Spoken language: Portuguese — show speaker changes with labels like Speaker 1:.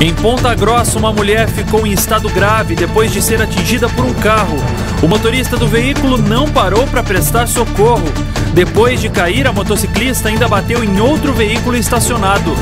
Speaker 1: Em Ponta Grossa, uma mulher ficou em estado grave depois de ser atingida por um carro. O motorista do veículo não parou para prestar socorro. Depois de cair, a motociclista ainda bateu em outro veículo estacionado.